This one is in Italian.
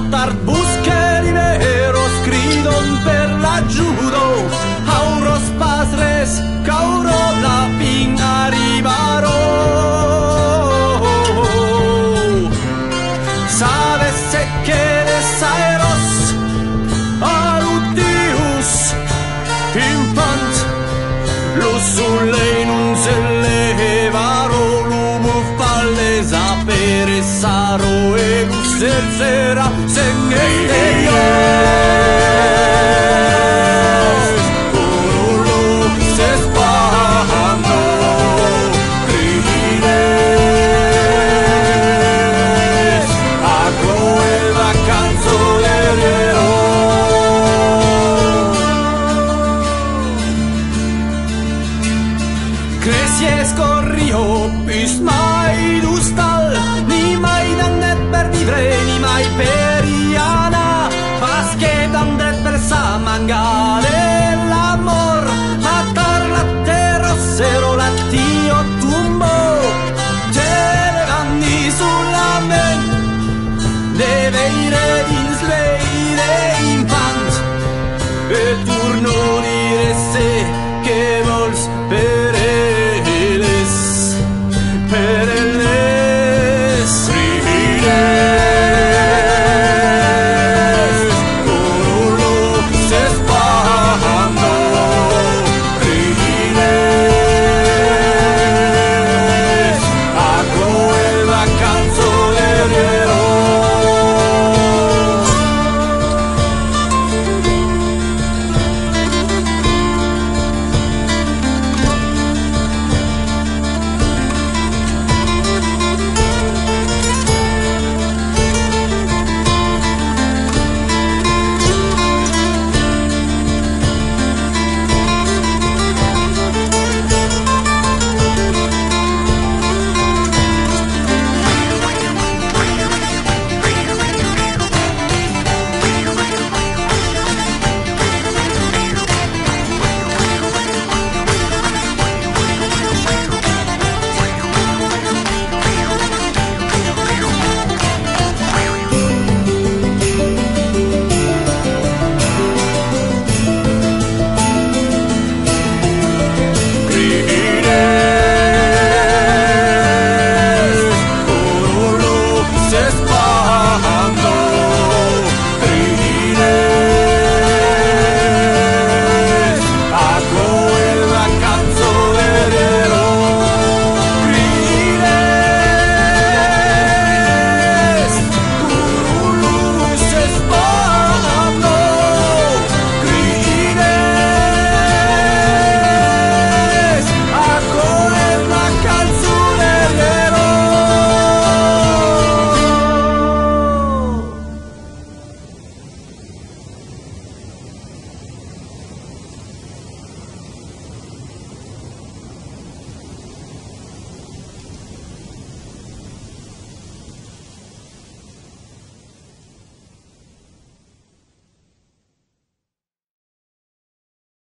Sono tarbuscheri nero, scridono per l'aggiudo, auros pasres, oli hoopis maidus tal, nii maid on näpperdi freeni ma ei pea.